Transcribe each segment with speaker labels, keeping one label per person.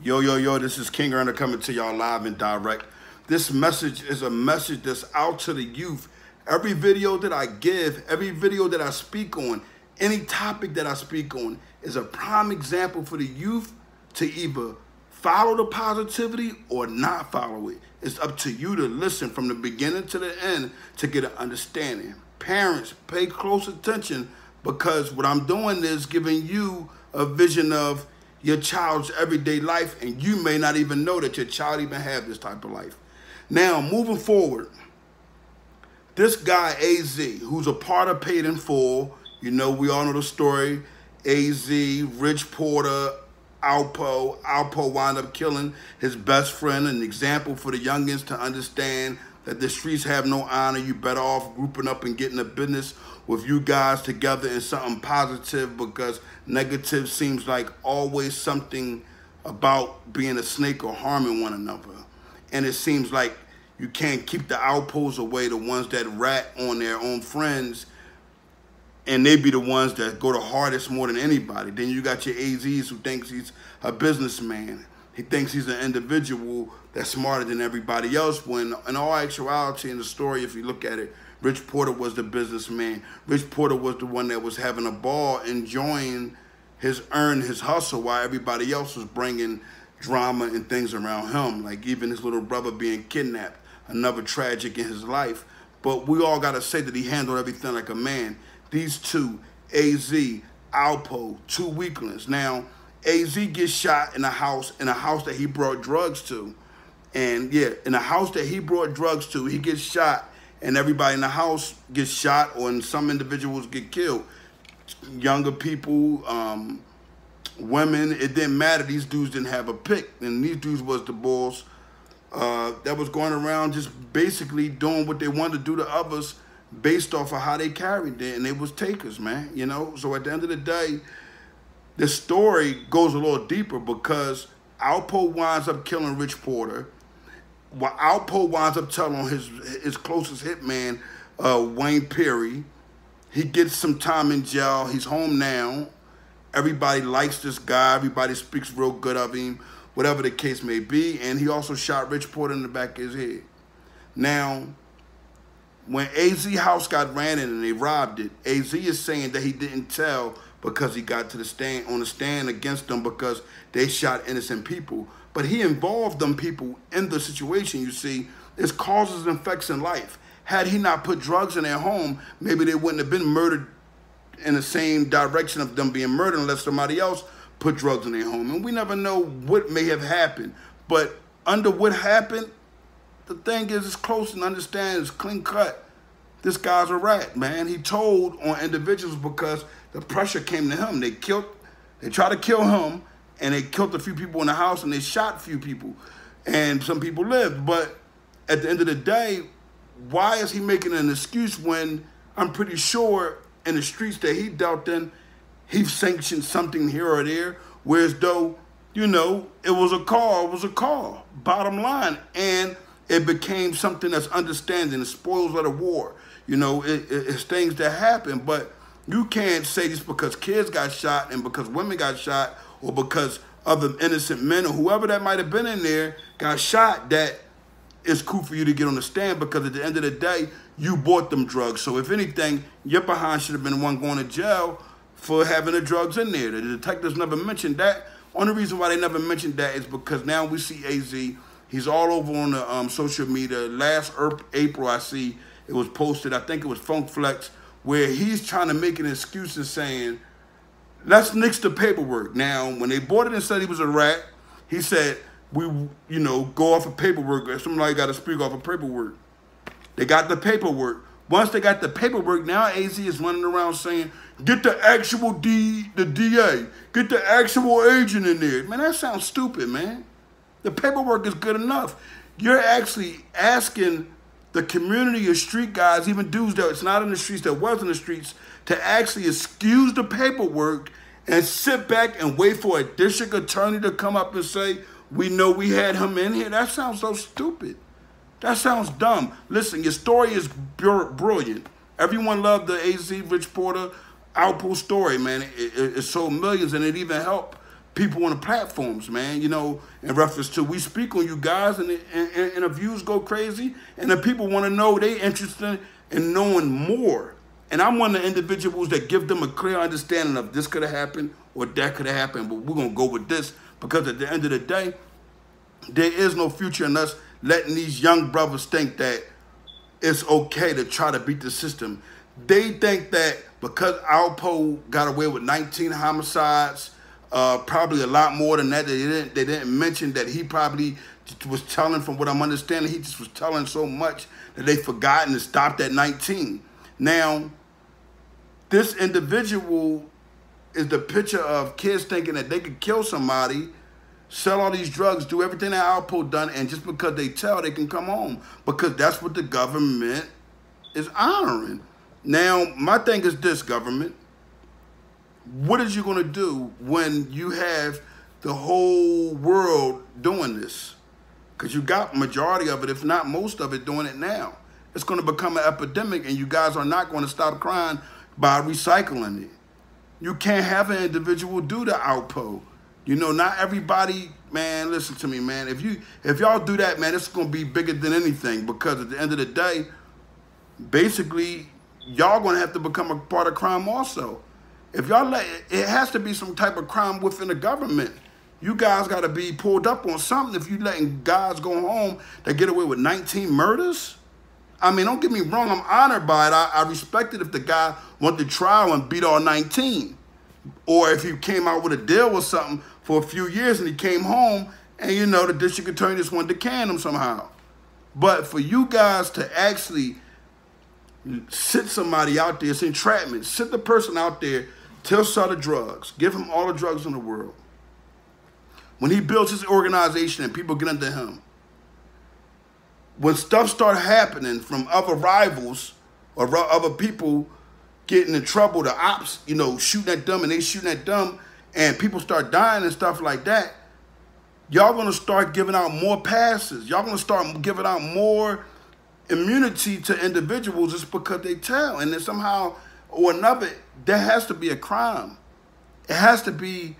Speaker 1: Yo, yo, yo, this is King Earner coming to y'all live and direct. This message is a message that's out to the youth. Every video that I give, every video that I speak on, any topic that I speak on is a prime example for the youth to either follow the positivity or not follow it. It's up to you to listen from the beginning to the end to get an understanding. Parents, pay close attention because what I'm doing is giving you a vision of your child's everyday life and you may not even know that your child even have this type of life. Now, moving forward, this guy, AZ, who's a part of Paid in Full, you know, we all know the story, AZ, Rich Porter, Alpo. Alpo wound up killing his best friend, an example for the youngins to understand that the streets have no honor. You better off grouping up and getting a business with you guys together in something positive because negative seems like always something about being a snake or harming one another. And it seems like you can't keep the outposts away, the ones that rat on their own friends, and they be the ones that go the hardest more than anybody. Then you got your AZs who thinks he's a businessman. He thinks he's an individual that's smarter than everybody else when in all actuality in the story, if you look at it, Rich Porter was the businessman. Rich Porter was the one that was having a ball, enjoying his earn, his hustle, while everybody else was bringing drama and things around him, like even his little brother being kidnapped, another tragic in his life. But we all got to say that he handled everything like a man. These two, AZ, Alpo, two weaklings. Now, AZ gets shot in a house, in a house that he brought drugs to. And yeah, in a house that he brought drugs to, he gets shot and everybody in the house gets shot or some individuals get killed. Younger people, um, women, it didn't matter. These dudes didn't have a pick. And these dudes was the boss uh, that was going around just basically doing what they wanted to do to others based off of how they carried it. And they was takers, man, you know? So at the end of the day, the story goes a little deeper because Alpo winds up killing Rich Porter well, Alpo winds up telling his his closest hitman, uh, Wayne Perry, he gets some time in jail. He's home now. Everybody likes this guy. Everybody speaks real good of him, whatever the case may be. And he also shot Rich Porter in the back of his head. Now, when AZ House got ran in and they robbed it, AZ is saying that he didn't tell because he got to the stand on the stand against them because they shot innocent people but he involved them people in the situation, you see. It's causes and effects in life. Had he not put drugs in their home, maybe they wouldn't have been murdered in the same direction of them being murdered unless somebody else put drugs in their home. And we never know what may have happened. But under what happened, the thing is, it's close and understand, it's clean cut. This guy's a rat, man. He told on individuals because the pressure came to him. They killed, they tried to kill him and they killed a few people in the house and they shot a few people and some people lived. But at the end of the day, why is he making an excuse when I'm pretty sure in the streets that he dealt in, he sanctioned something here or there, whereas though, you know, it was a call, it was a call, bottom line. And it became something that's understanding, the spoils of the war. You know, it, it, it's things that happen, but you can't say just because kids got shot and because women got shot or because other innocent men or whoever that might have been in there got shot, that it's cool for you to get on the stand because at the end of the day, you bought them drugs. So if anything, your behind should have been the one going to jail for having the drugs in there. The detectives never mentioned that. Only reason why they never mentioned that is because now we see AZ. He's all over on the um, social media. Last April, I see it was posted. I think it was Funk Flex, where he's trying to make an excuse and saying, Let's nix the paperwork. Now, when they bought it and said he was a rat, he said, we, you know, go off of paperwork. Or somebody got to speak off of paperwork. They got the paperwork. Once they got the paperwork, now AZ is running around saying, get the actual D, the DA, get the actual agent in there. Man, that sounds stupid, man. The paperwork is good enough. You're actually asking the community of street guys, even dudes that it's not in the streets, that was in the streets, to actually excuse the paperwork and sit back and wait for a district attorney to come up and say, we know we had him in here. That sounds so stupid. That sounds dumb. Listen, your story is brilliant. Everyone loved the AZ Rich Porter Alpo story, man. It, it, it sold millions and it even helped people on the platforms, man. You know, in reference to we speak on you guys, and and, and the views go crazy, and the people want to know they interested in knowing more. And I'm one of the individuals that give them a clear understanding of this could have happened or that could have happened, but we're gonna go with this because at the end of the day, there is no future in us letting these young brothers think that it's okay to try to beat the system. They think that because Alpo got away with 19 homicides, uh, probably a lot more than that. They didn't, they didn't mention that he probably was telling, from what I'm understanding, he just was telling so much that they forgotten and stopped at 19. Now, this individual is the picture of kids thinking that they could kill somebody, sell all these drugs, do everything that Alpo done, and just because they tell, they can come home. Because that's what the government is honoring. Now, my thing is this, government. What is you going to do when you have the whole world doing this? Because you got majority of it, if not most of it, doing it now. It's going to become an epidemic, and you guys are not going to stop crying by recycling it. You can't have an individual do the Alpo. You know, not everybody, man, listen to me, man. If you if y'all do that, man, it's gonna be bigger than anything because at the end of the day, basically, y'all gonna have to become a part of crime also. If y'all let it has to be some type of crime within the government. You guys gotta be pulled up on something if you letting guys go home that get away with 19 murders. I mean, don't get me wrong, I'm honored by it. I, I respect it if the guy went to trial and beat all 19. Or if he came out with a deal or something for a few years and he came home and, you know, the district attorney just wanted to can him somehow. But for you guys to actually sit somebody out there, it's entrapment. Sit the person out there, tell sell the drugs, give him all the drugs in the world. When he builds his organization and people get under him, when stuff start happening from other rivals or other people getting in trouble, the ops, you know, shooting at them and they shooting at them, and people start dying and stuff like that, y'all gonna start giving out more passes. Y'all gonna start giving out more immunity to individuals just because they tell. And then somehow or another, there has to be a crime. It has to be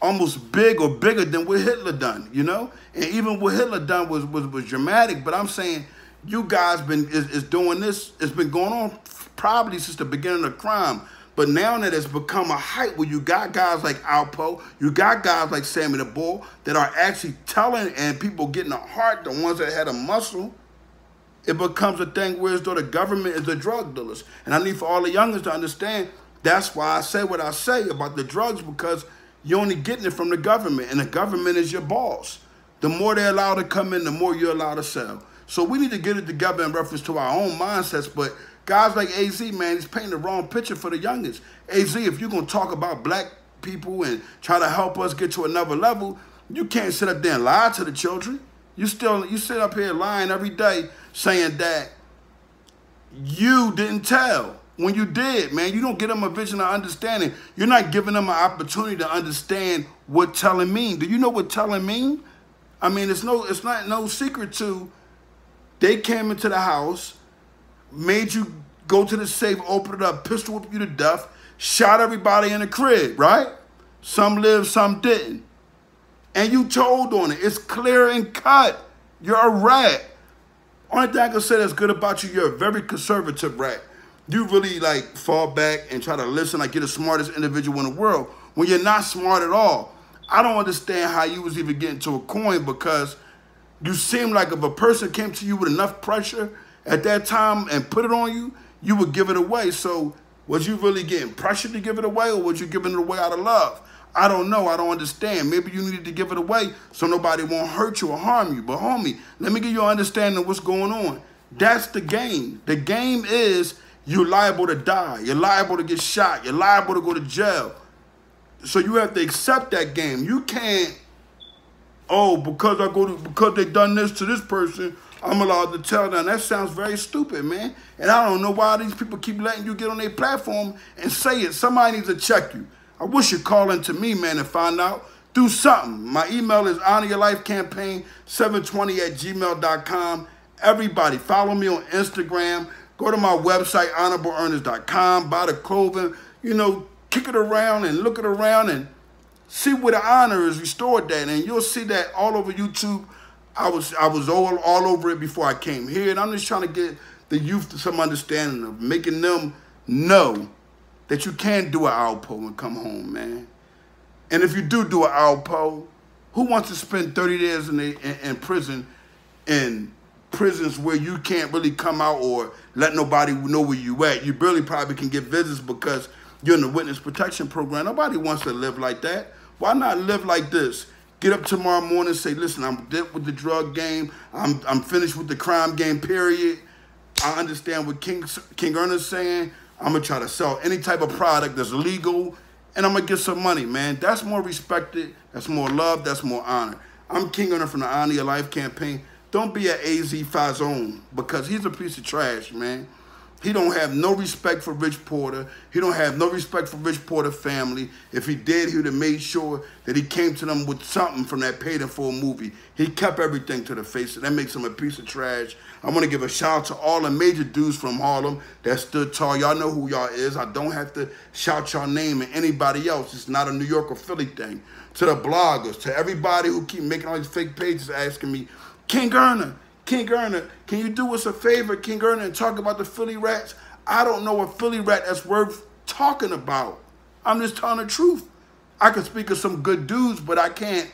Speaker 1: almost big or bigger than what Hitler done, you know? And even what Hitler done was was, was dramatic, but I'm saying you guys been is, is doing this, it's been going on probably since the beginning of crime. But now that it's become a hype where you got guys like Alpo, you got guys like Sammy the Bull that are actually telling and people getting a heart, the ones that had a muscle, it becomes a thing where as though the government is the drug dealers. And I need for all the youngers to understand that's why I say what I say about the drugs because you're only getting it from the government, and the government is your boss. The more they allow to come in, the more you're allowed to sell. So we need to get it together in reference to our own mindsets. But guys like AZ, man, he's painting the wrong picture for the youngest. AZ, if you're gonna talk about black people and try to help us get to another level, you can't sit up there and lie to the children. You still you sit up here lying every day saying that you didn't tell when you did, man. You don't give them a vision of understanding. You're not giving them an opportunity to understand what telling mean. Do you know what telling mean? I mean, it's no, it's not no secret to. They came into the house, made you go to the safe, open it up, pistol whip you to death, shot everybody in the crib, right? Some lived, some didn't. And you told on it. It's clear and cut. You're a rat. Only thing I can say that's good about you, you're a very conservative rat you really like fall back and try to listen like you're the smartest individual in the world when you're not smart at all. I don't understand how you was even getting to a coin because you seem like if a person came to you with enough pressure at that time and put it on you, you would give it away. So was you really getting pressured to give it away or was you giving it away out of love? I don't know. I don't understand. Maybe you needed to give it away so nobody won't hurt you or harm you. But homie, let me give you an understanding of what's going on. That's the game. The game is you're liable to die. You're liable to get shot. You're liable to go to jail. So you have to accept that game. You can't, oh, because I go to because they done this to this person, I'm allowed to tell them. That sounds very stupid, man. And I don't know why these people keep letting you get on their platform and say it. Somebody needs to check you. I wish you'd call into me, man, and find out. Do something. My email is honoryourlifecampaign720 at gmail.com. Everybody, follow me on Instagram. Go to my website, honorableearners.com, buy the clothing, you know, kick it around and look it around and See where the honor is restored that, and you'll see that all over YouTube. I was I was all all over it before I came here, and I'm just trying to get the youth to some understanding of making them know that you can do an Alpo and come home, man. And if you do do an Alpo, who wants to spend 30 days in, the, in, in prison in prisons where you can't really come out or let nobody know where you at? You barely probably can get visits because you're in the witness protection program. Nobody wants to live like that. Why not live like this? Get up tomorrow morning say, listen, I'm dead with the drug game. I'm, I'm finished with the crime game, period. I understand what King, King Earner's saying. I'm to try to sell any type of product that's legal, and I'm to get some money, man. That's more respected. That's more love. That's more honor. I'm King Earner from the Honor Your Life campaign. Don't be an AZ Faison because he's a piece of trash, man. He don't have no respect for Rich Porter. He don't have no respect for Rich Porter family. If he did, he would have made sure that he came to them with something from that paid in full movie. He kept everything to the face, and that makes him a piece of trash. I want to give a shout out to all the major dudes from Harlem that stood tall. Y'all know who y'all is. I don't have to shout y'all name and anybody else. It's not a New York or Philly thing. To the bloggers, to everybody who keep making all these fake pages asking me, King Earner, King Earner, can you do us a favor, King Earner, and talk about the Philly Rats? I don't know a Philly rat that's worth talking about. I'm just telling the truth. I can speak of some good dudes, but I can't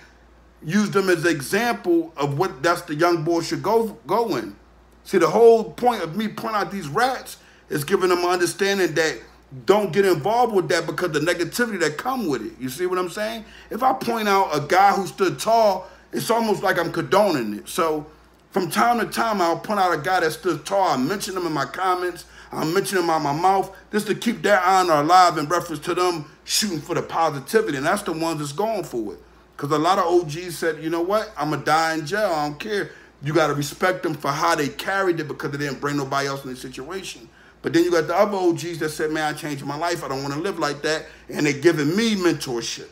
Speaker 1: use them as an example of what that's the young boy should go go in. See, the whole point of me pointing out these rats is giving them an understanding that don't get involved with that because the negativity that come with it. You see what I'm saying? If I point out a guy who stood tall, it's almost like I'm condoning it. So from time to time, I'll point out a guy that stood tall. I mention them in my comments. I mention them out my mouth just to keep their honor alive in reference to them shooting for the positivity. And that's the ones that's going for it. Because a lot of OGs said, you know what? I'm going to die in jail. I don't care. You got to respect them for how they carried it because they didn't bring nobody else in the situation. But then you got the other OGs that said, man, I changed my life. I don't want to live like that. And they're giving me mentorship.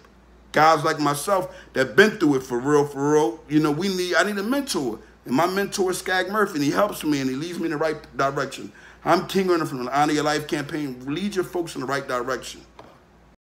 Speaker 1: Guys like myself that been through it for real, for real. You know, we need, I need a mentor. And my mentor is Skag Murphy, and he helps me and he leads me in the right direction. I'm King Earner from the Honor Your Life campaign. Lead your folks in the right direction.